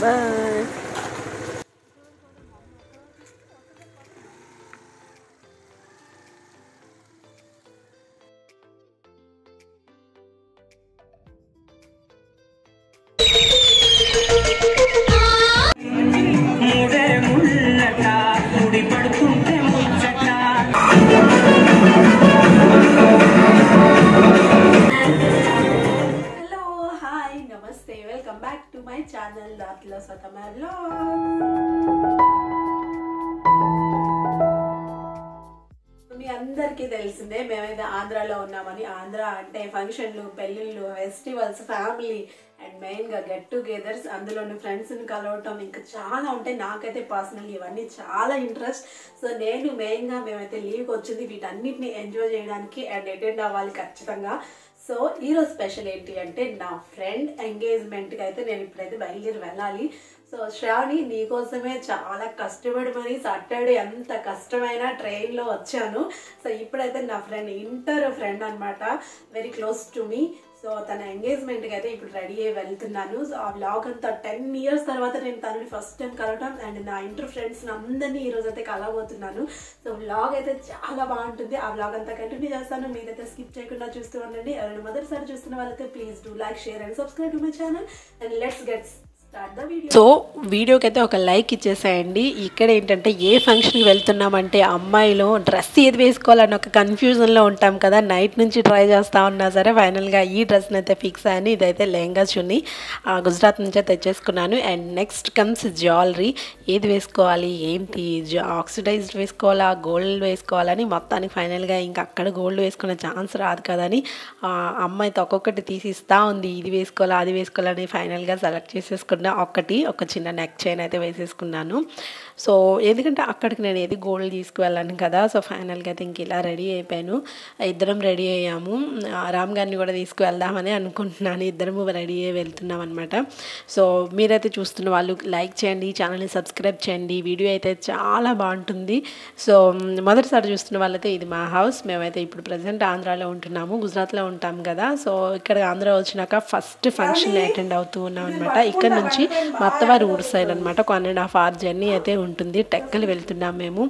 Bye back to my channel దాంట్లో సతమా మీ అందరికీ తెలిసిందే మేమైతే ఆంధ్రాలో ఉన్నామని. ఆంధ్ర అంటే ఫంక్షన్లు పెళ్ళిళ్ళు ఫెస్టివల్స్ ఫ్యామిలీ అండ్ మెయిన్గా గెట్ టుగెదర్స్. అందులోని ఫ్రెండ్స్ని కలవటం ఇంకా చాలా ఉంటాయి. నాకైతే పర్సనల్ ఇవన్నీ చాలా ఇంట్రెస్ట్. సో నేను మెయిన్గా మేమైతే లీవ్కి వచ్చింది. వీటన్నిటిని ఎంజాయ్ చేయడానికి అండ్ అటెండ్ అవ్వాలి ఖచ్చితంగా. సో ఈరోజు స్పెషల్ ఏంటి అంటే నా ఫ్రెండ్ ఎంగేజ్మెంట్కి అయితే నేను ఇప్పుడైతే బయలుదేరి వెళ్ళాలి. సో శ్రావణి నీకోసమే చాలా కష్టపడి మరి సాటర్డే ఎంత కష్టమైన ట్రైన్లో వచ్చాను. సో ఇప్పుడైతే నా ఫ్రెండ్ ఇంటర్ ఫ్రెండ్ అనమాట very close to me so తన ఎంగేజ్మెంట్కి అయితే ఇప్పుడు రెడీ అయ్యి వెళ్తున్నాను. సో ఆ వ్లాగ్ అంతా టెన్ ఇయర్స్ తర్వాత నేను తనని ఫస్ట్ టైం కలవటం అండ్ నా ఇంటర్ ఫ్రెండ్స్ అందరినీ ఈ రోజు అయితే కలవబోతున్నాను. సో వ్లాగ్ అయితే చాలా బాగుంటుంది. ఆ వ్లాగ్ అంతా కంటిన్యూ చేస్తాను. మీరైతే స్కిప్ చేయకుండా చూస్తూ ఉండండి. ఎవరైనా మొదటిసారి చూస్తున్న వాళ్ళైతే please do like share and subscribe to my channel and let's gets so వీడియోకి అయితే ఒక లైక్ ఇచ్చేసేయండి. ఇక్కడ ఏంటంటే ఏ ఫంక్షన్కి వెళ్తున్నామంటే అమ్మాయిలో డ్రెస్ ఏది వేసుకోవాలని ఒక కన్ఫ్యూజన్లో ఉంటాం కదా. నైట్ నుంచి ట్రై చేస్తా ఉన్నా సరే ఫైనల్గా ఈ డ్రెస్ని అయితే ఫిక్స్ అయ్యాను ఇదైతే లెహంగా చున్ని ఆ, గుజరాత్ నుంచే తెచ్చేసుకున్నాను. అండ్ నెక్స్ట్ కమ్స్ జ్యువెలరీ ఏది వేసుకోవాలి? ఏంటి? ఆక్సిడైజ్డ్ వేసుకోవాలా? గోల్డ్ వేసుకోవాలని మొత్తానికి ఫైనల్గా ఇంకా అక్కడ గోల్డ్ వేసుకునే ఛాన్స్ రాదు కదని అమ్మాయితో ఒక్కొక్కటి తీసి ఇస్తా ఉంది. ఇది వేసుకోవాలా? అది వేసుకోవాలని ఫైనల్గా సెలెక్ట్ చేసేసుకున్నా ఒక్కటి ఒక చిన్న నెక్ చైన్ అయితే వేసేసుకున్నాను. సో ఎందుకంటే అక్కడికి నేను ఏది గోల్డ్ తీసుకువెళ్ళాను కదా సో ఫైనల్గా అయితే ఇంక ఇలా రెడీ అయిపోయాను. ఇద్దరం రెడీ అయ్యాము. రామ్ గారిని కూడా తీసుకువెళ్దామని అనుకుంటున్నాను. ఇద్దరము రెడీ అయ్యి వెళ్తున్నాం అనమాట సో మీరైతే చూస్తున్న వాళ్ళు లైక్ చేయండి ఛానల్ని సబ్స్క్రైబ్ చేయండి. వీడియో అయితే చాలా బాగుంటుంది. సో మొదటిసారి చూస్తున్న వాళ్ళైతే ఇది మా హౌస్ మేమైతే ఇప్పుడు ప్రజెంట్ ఆంధ్రాలో ఉంటున్నాము గుజరాత్లో ఉంటాం కదా. సో ఇక్కడ ఆంధ్ర వచ్చినాక ఫస్ట్ ఫంక్షన్ అటెండ్ అవుతూ ఉన్నాం అనమాట ఇక్కడ నుంచి మా అత్తవారి ఊరు సైడ్ అనమాట ఒక one and half hour journey అయితే ఉంటుంది. టెక్కలు వెళ్తున్నాం మేము.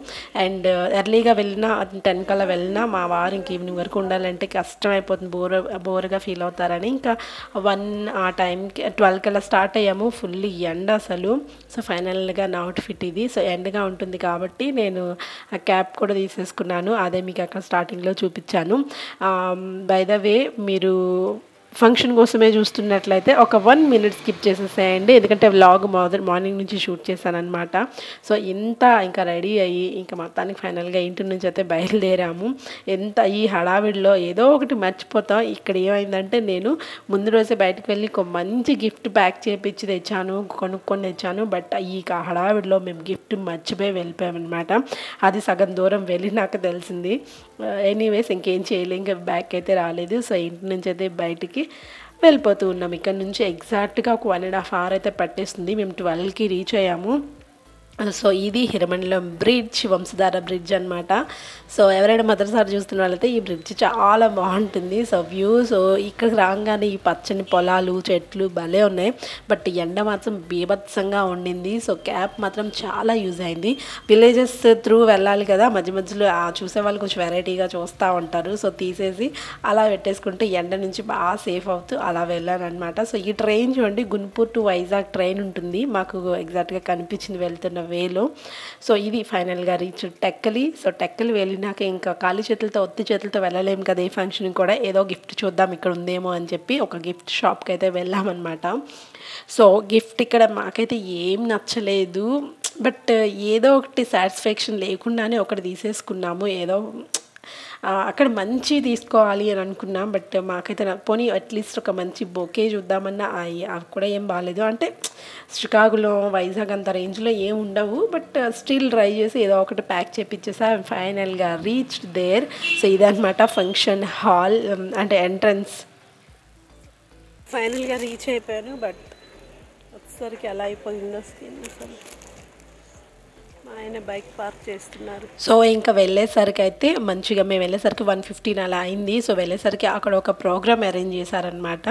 అండ్ uh, ఎర్లీగా వెళ్ళినా టెన్ కల్లా వెళ్ళినా మా వారు ఇంక ఈవినింగ్ వరకు ఉండాలంటే కష్టం అయిపోతుంది బోర్ బోర్గా ఫీల్ అవుతారని. ఇంకా వన్ ఆ టైంకి ట్వెల్వ్ కల్లా స్టార్ట్ అయ్యాము. ఫుల్ ఎండ అసలు. సో ఫైనల్గా నా అవుట్ఫిట్ ఇది. సో ఎండగా ఉంటుంది కాబట్టి నేను ఆ క్యాప్ కూడా తీసేసుకున్నాను. అదే మీకు అక్కడ స్టార్టింగ్లో చూపించాను. బై ద వే మీరు ఫంక్షన్ కోసమే చూస్తున్నట్లయితే ఒక వన్ మినిట్ స్కిప్ చేసేసేయండి. ఎందుకంటే వ్లాగ్ మొదటి మార్నింగ్ నుంచి షూట్ చేశానమాట సో ఇంత ఇంకా రెడీ అయ్యి ఇంకా మొత్తానికి ఫైనల్గా ఇంటి నుంచి అయితే బయలుదేరాము. ఎంత ఈ హడావిడిలో ఏదో ఒకటి మర్చిపోతాం. ఇక్కడ ఏమైందంటే నేను ముందు రోజే బయటకు వెళ్ళి ఒక మంచి గిఫ్ట్ ప్యాక్ చేపించి తెచ్చాను కొనుక్కొని తెచ్చాను. బట్ ఈ హడావిడిలో మేము గిఫ్ట్ మర్చిపోయి వెళ్ళిపోయామన్నమాట. అది సగం దూరం వెళ్ళి నాకు తెలిసింది. ఎనీవేస్ ఇంకేం చేయలేం. ఇంకా బ్యాక్ అయితే రాలేదు. సో ఇంటి నుంచి అయితే బయటికి వెళ్ళిపోతూ ఉన్నాం. ఇక్కడ నుంచి ఎగ్జాక్ట్గా ఒక వన్ అండ్ హాఫ్ అవర్ అయితే పట్టేస్తుంది మేము ట్వెల్వ్కి రీచ్ అయ్యాము. సో ఇది హిరమండలం బ్రిడ్జ్ వంశధార బ్రిడ్జ్ అనమాట సో ఎవరైనా మొదటిసారి చూస్తున్న వాళ్ళైతే ఈ బ్రిడ్జ్ చాలా బాగుంటుంది. సో వ్యూ సో ఇక్కడికి రాగానే ఈ పచ్చని పొలాలు చెట్లు భలే ఉన్నాయి. బట్ ఎండ మాత్రం బీభత్సంగా ఉండింది. సో క్యాప్ మాత్రం చాలా యూజ్ అయింది. విలేజెస్ త్రూ వెళ్ళాలి కదా మధ్య మధ్యలో చూసే వాళ్ళు కొంచెం వెరైటీగా చూస్తూ ఉంటారు. సో తీసేసి అలా పెట్టేసుకుంటే ఎండ నుంచి బాగా సేఫ్ అవుతూ అలా వెళ్ళాను అనమాట సో ఈ ట్రైన్ చూడండి గుంపూర్ టు వైజాగ్ ట్రైన్ ఉంటుంది. మాకు ఎగ్జాక్ట్గా కనిపించింది వెళ్తున్న వేలో. సో ఇది ఫైనల్గా రీచ్ టెక్కలి. సో టెక్కలి వెళ్ళినాక ఇంకా ఖాళీ చేతులతో ఒత్తి చేతులతో వెళ్ళలేము కదా ఈ ఫంక్షన్ కూడా. ఏదో గిఫ్ట్ చూద్దాం ఇక్కడ ఉందేమో అని చెప్పి ఒక గిఫ్ట్ షాప్కి అయితే వెళ్ళామన్నమాట. సో గిఫ్ట్ ఇక్కడ మాకైతే ఏం నచ్చలేదు. బట్ ఏదో ఒకటి సాటిస్ఫాక్షన్ లేకుండానే ఒకటి తీసేసుకున్నాము. ఏదో అక్కడ మంచి తీసుకోవాలి అని అనుకున్నాం బట్ మాకైతే పోనీ అట్లీస్ట్ ఒక మంచి బొకే చూద్దామన్నా అవి అవి కూడా ఏం బాగాలేదు అంటే షికాగోలో వైజాగ్ అంత రేంజ్లో ఏం ఉండవు బట్ స్టిల్ ట్రై చేసి ఏదో ఒకటి ప్యాక్ చేపించేసా ఫైనల్గా రీచ్ దేర్ సో ఇదనమాట ఫంక్షన్ హాల్ అంటే ఎంట్రన్స్ ఫైనల్గా రీచ్ అయిపోయాను బట్ ఒకసారికి ఎలా అయిపోయిందో స్కిన్ అసలు. ఆయన బైక్ పార్క్ చేస్తున్నారు. సో ఇంకా వెళ్ళేసరికి అయితే మంచిగా మేము వెళ్ళేసరికి వన్ ఫిఫ్టీన్ అలా అయింది. సో వెళ్ళేసరికి అక్కడ ఒక ప్రోగ్రామ్ అరేంజ్ చేశారనమాట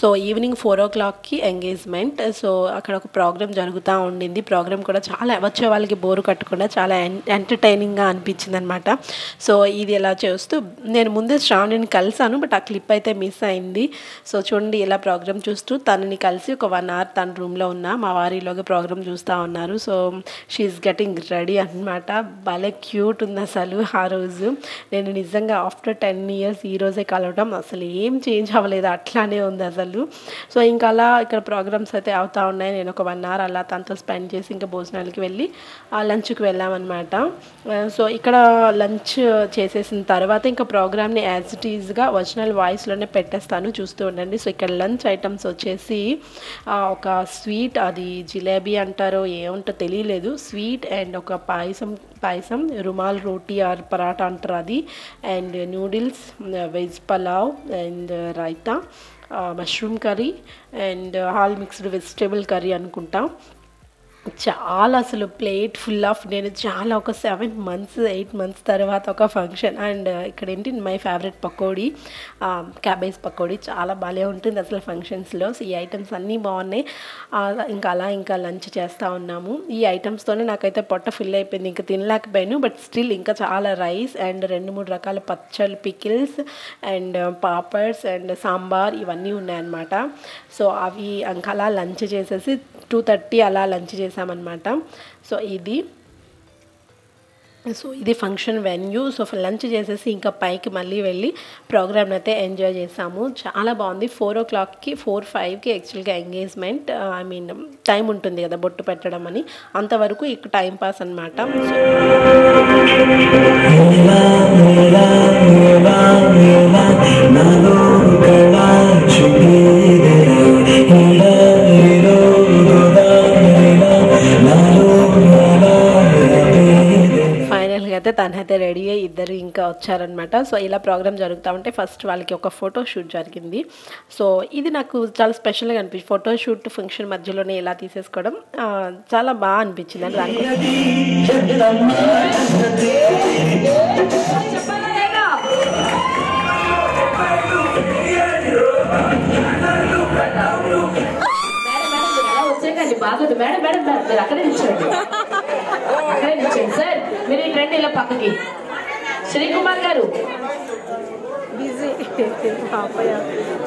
సో ఈవినింగ్ ఫోర్ ఓ క్లాక్కి ఎంగేజ్మెంట్. సో అక్కడ ఒక ప్రోగ్రామ్ జరుగుతూ ఉండింది. ప్రోగ్రామ్ కూడా చాలా వచ్చే వాళ్ళకి బోరు కట్టకుండా చాలా ఎంటర్టైనింగ్గా అనిపించింది అనమాట సో ఇది ఎలా చేస్తూ నేను ముందే శ్రావణిని కలిసాను బట్ ఆ క్లిప్ అయితే మిస్ అయింది. సో చూడండి ఇలా ప్రోగ్రామ్ చూస్తూ తనని కలిసి ఒక వన్ అవర్ తన రూమ్లో ఉన్న మా వారిలోగా ప్రోగ్రామ్ చూస్తూ ఉన్నారు. సో షీఈస్ గెటింగ్ రెడీ అనమాట భలే క్యూట్ ఉంది అసలు ఆ రోజు. నేను నిజంగా ఆఫ్టర్ టెన్ ఇయర్స్ ఈ రోజే కలవడం అసలు ఏం చేంజ్ అవ్వలేదు. అట్లానే ఉంది అసలు. సో ఇంకా అలా ఇక్కడ ప్రోగ్రామ్స్ అయితే అవుతా ఉన్నాయి. నేను ఒక వన్ అవర్ అలా తనతో స్పెండ్ చేసి ఇంకా భోజనాలకి వెళ్ళి ఆ లంచ్కి వెళ్ళామన్నమాట సో ఇక్కడ లంచ్ చేసేసిన తర్వాత ఇంకా ప్రోగ్రామ్ని యాజ్ ఇట్ ఈజ్గా ఒరిజినల్ వాయిస్లోనే పెట్టేస్తాను. చూస్తూ ఉండండి. సో ఇక్కడ లంచ్ ఐటమ్స్ వచ్చేసి ఒక స్వీట్ అది జిలేబీ అంటారో ఏముంటో తెలియలేదు. స్వీట్ అండ్ అండ్ ఒక పాయసం పాయసం రుమాల్ రోటీ ఆర్ పరాటా అంటారు అది. And noodles veg pulao and raita mushroom curry and hall mixed vegetable curry అనుకుంటా. చాలా అసలు ప్లేట్ ఫుల్ ఆఫ్ నేను చాలా ఒక సెవెన్ మంత్స్ ఎయిట్ మంత్స్ తర్వాత ఒక ఫంక్షన్ అండ్ ఇక్కడ ఏంటి my favourite pakodi cabbage pakodi చాలా బాగా ఉంటుంది అసలు ఫంక్షన్స్లో సో ఈ ఐటమ్స్ అన్నీ బాగున్నాయి. ఇంకా అలా ఇంకా లంచ్ చేస్తూ ఉన్నాము. ఈ ఐటమ్స్తోనే నాకైతే పొట్ట ఫిల్ అయిపోయింది. ఇంకా తినలేకపోయాను బట్ స్టిల్ ఇంకా చాలా రైస్ అండ్ రెండు మూడు రకాల పచ్చళ్ళు pickles and papads and sambar ఇవన్నీ ఉన్నాయన్నమాట. సో అవి ఇంకా అలా లంచ్ చేసేసి టూ థర్టీ అలా లంచ్ చేసామన్నమాట. సో ఇది. సో ఇది ఫంక్షన్ వెన్యూ సో లంచ్ చేసేసి ఇంకా పైకి మళ్ళీ వెళ్ళి ప్రోగ్రామ్ని అయితే ఎంజాయ్ చేసాము. చాలా బాగుంది. ఫోర్ ఓ క్లాక్కి ఫోర్ ఫైవ్కి యాక్చువల్గా ఎంగేజ్మెంట్ ఐ మీన్ టైం ఉంటుంది కదా బొట్టు పెట్టడం అని. అంతవరకు ఇక టైం పాస్ అనమాట వచ్చారనమాట. సో ఇలా ప్రోగ్రామ్ జరుగుతూ ఉంటే ఫస్ట్ వాళ్ళకి ఒక ఫోటో షూట్ జరిగింది. సో ఇది నాకు చాలా స్పెషల్గా అనిపించి ఫోటో షూట్ ఫంక్షన్ మధ్యలోనే ఇలా తీసేసుకోవడం చాలా బాగా అనిపించింది అని దానికోసం మేడం మేడం బాగోదు మేడం మేడం మేడం మీరు అక్కడే నిల్చోండి. అక్కడే నిల్చోండి. సార్ మీరు ఈ ట్రెండ్ ఇలా పక్కకి. శ్రీకుమార్ గారు?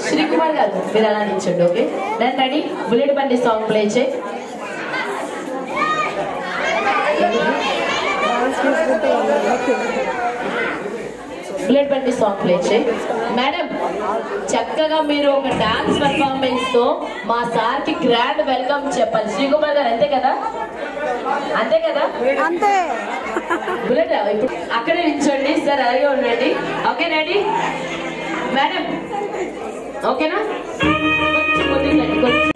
శ్రీకుమార్ గారు మీరు అలా నిల్చోండి ఓకే? నేను రెడీ బుల్లెట్ బండి సాంగ్ ప్లే చేయి. బుల్లెట్ బండి సాంగ్ ప్లే చేయి. మేడం చక్కగా మీరు ఒక డాన్స్ పర్ఫార్మెన్స్తో మా సార్కి గ్రాండ్ వెల్కమ్ చెప్పాలి. శ్రీకుమార్ గారు అంతే కదా? అంతే కదా? అంతే. బుల్లెట్? ఇప్పుడు అక్కడే నిల్చోండి. సార్ అలాగే ఉండండి. Okay ready? మేడం ఓకేనా? కొంచెం ముందుకు రండి, కొంచెం.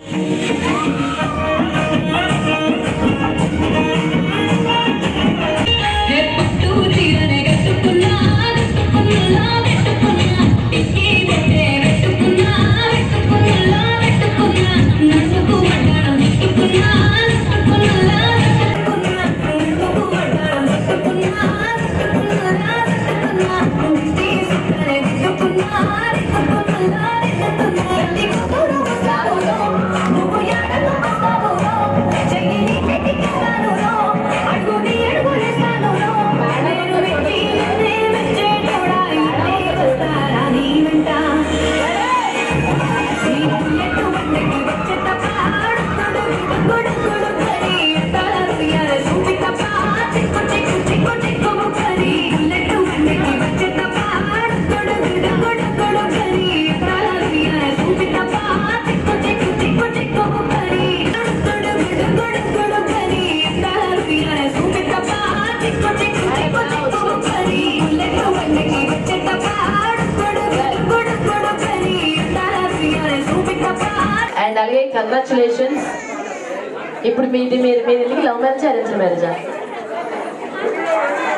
అరేంజ్ మ్యారేజా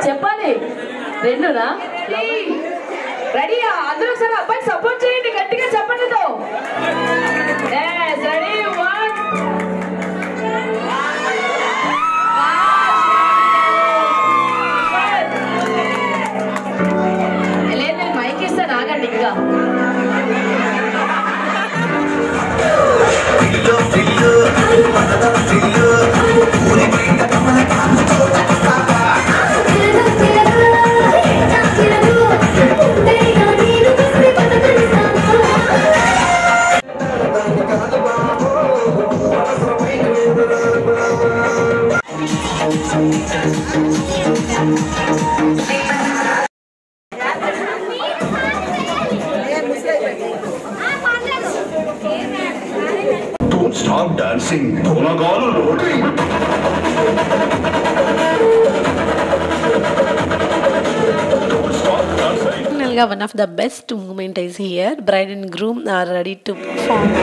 చెప్పాలి. రెండునా? One of the best movement is here. Bride and groom are ready to perform.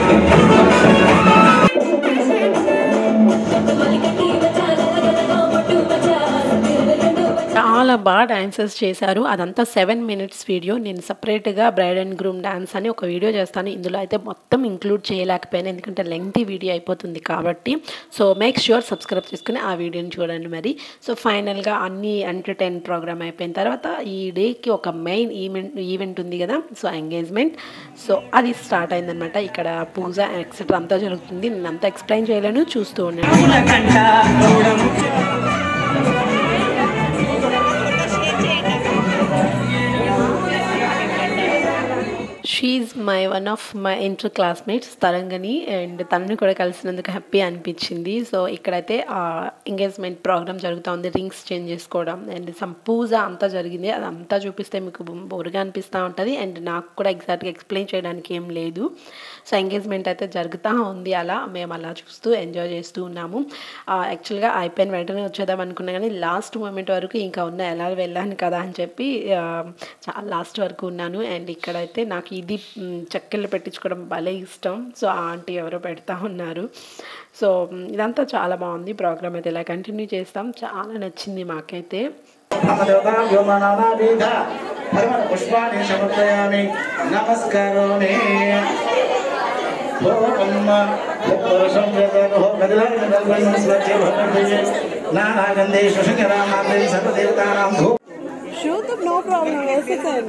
చాలా బాగా డాన్సెస్ చేశారు. అదంతా సెవెన్ మినిట్స్ వీడియో. నేను సపరేట్గా బ్రైడ్ అండ్ గ్రూమ్ డాన్స్ అని ఒక వీడియో చేస్తాను. ఇందులో అయితే మొత్తం ఇంక్లూడ్ చేయలేకపోయాను. ఎందుకంటే లెంగ్తీ వీడియో అయిపోతుంది కాబట్టి. సో మేక్ ష్యూర్ సబ్స్క్రైబ్ చేసుకుని ఆ వీడియోని చూడండి మరి. సో ఫైనల్గా అన్ని ఎంటర్టైన్ ప్రోగ్రామ్ అయిపోయిన తర్వాత ఈ డేకి ఒక మెయిన్ ఈవెంట్ ఈవెంట్ ఉంది కదా? So engagement. సో అది స్టార్ట్ అయిందనమాట ఇక్కడ పూజ ఎక్సెట్రా అంతా జరుగుతుంది. నేను అంతా ఎక్స్ప్లెయిన్ చేయలేను. చూస్తూ ఉన్నాను she my one of my inter classmates Tarangini and తనని కూడా కలిసినందుకు హ్యాపీ అనిపించింది. సో ఇక్కడైతే ఎంగేజ్మెంట్ ప్రోగ్రామ్ జరుగుతూ ఉంది రింగ్స్ చేంజ్ చేసుకోవడం. అండ్ సమ్ పూజ అంతా జరిగింది. అదంతా చూపిస్తే మీకు బోరుగా అనిపిస్తూ ఉంటుంది. అండ్ నాకు కూడా ఎగ్జాక్ట్గా ఎక్స్ప్లెయిన్ చేయడానికి ఏం లేదు. సో ఎంగేజ్మెంట్ అయితే జరుగుతూ ఉంది అలా. మేము అలా చూస్తూ ఎంజాయ్ చేస్తూ ఉన్నాము. యాక్చువల్గా అయిపోయిన వెంటనే వచ్చేద్దాం అనుకున్నా కానీ లాస్ట్ మూమెంట్ వరకు ఇంకా ఉన్న ఎలా వెళ్ళాను కదా అని చెప్పి చాలా లాస్ట్ వరకు ఉన్నాను. అండ్ ఇక్కడైతే నాకు ఇది మ్, చెక్కలు పెట్టించుకోవడం భలే ఇష్టం. సో ఆ ఆంటీ ఎవరో పెడతా ఉన్నారు. సో ఇదంతా చాలా బాగుంది ప్రోగ్రామ్ అయితే. ఇలా కంటిన్యూ చేస్తాం. చాలా నచ్చింది మాకైతే. నమస్కారం పుష్పాన్ని సమర్పయామి. నానాగంధేషు సర్వదేవతానాం हो तो नो प्रॉब्लम ऐसे कर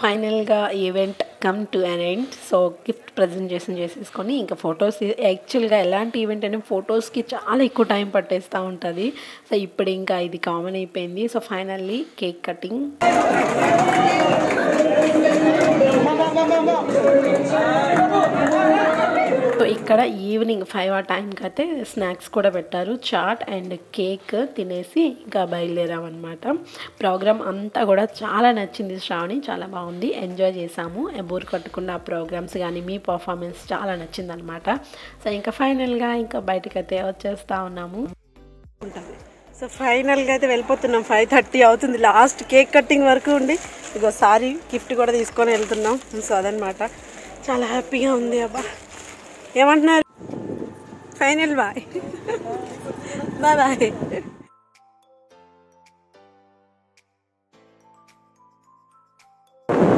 ఫైనల్గా event come to an end. So gift presentation చేసేసుకొని ఇంకా ఫొటోస్ యాక్చువల్గా ఎలాంటి ఈవెంట్ అయినా ఫొటోస్కి చాలా ఎక్కువ టైం పట్టేస్తూ ఉంటుంది. సో ఇప్పుడు ఇంకా ఇది కామన్ అయిపోయింది. So finally cake cutting. ఇక్కడ ఈవినింగ్ ఫైవ్ ఆ టైంకి అయితే స్నాక్స్ కూడా పెట్టారు. చాట్ అండ్ కేక్ తినేసి ఇంకా బయలుదేరామన్నమాట. ప్రోగ్రామ్ అంతా కూడా చాలా నచ్చింది శ్రావణి చాలా బాగుంది. ఎంజాయ్ చేసాము బోర్ కట్టుకున్న ప్రోగ్రామ్స్ కానీ మీ పర్ఫార్మెన్స్ చాలా నచ్చింది అనమాట సో ఇంకా ఫైనల్గా ఇంకా బయటకు అయితే వచ్చేస్తా ఉన్నాము. సో ఫైనల్గా అయితే వెళ్ళిపోతున్నాం. ఫైవ్ థర్టీ అవుతుంది. లాస్ట్ కేక్ కట్టింగ్ వరకు ఉండి ఇగో సారీ గిఫ్ట్ కూడా తీసుకొని వెళ్తున్నాం. సో అదనమాట చాలా హ్యాపీగా ఉంది అబ్బా. ఏమంటున్నారు? Final bye bye bye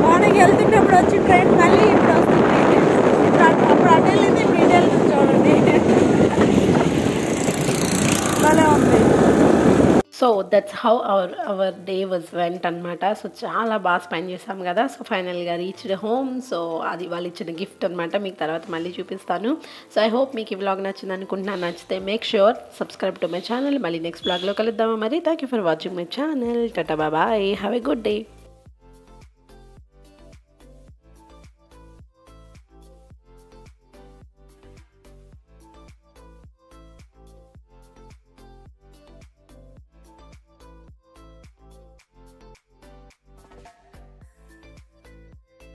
morning వెళ్తున్నప్పుడు వచ్చి ట్రైన్ మళ్ళీ ఇప్పుడు వస్తుంది ఇప్పుడు అటు- అప్పుడు అటు వెళ్ళింది ఇప్పుడు ఇటు వెళ్తుంది చూడండి భలే ఉంది so that's how our our day was went అనమాట సో చాలా బాగా స్పెండ్ చేసాం కదా. సో ఫైనల్గా రీచ్డ్ హోమ్ సో అది వాళ్ళు ఇచ్చిన గిఫ్ట్ అనమాట మీకు తర్వాత మళ్ళీ చూపిస్తాను. సో ఐ హోప్ మీకు ఈ బ్లాగ్ నచ్చింది అనుకుంటున్నాను. నచ్చితే make sure subscribe to my channel మళ్ళీ నెక్స్ట్ బ్లాగ్లో కలుద్దామా మరి. Thank you for watching my channel tata bye bye have a good day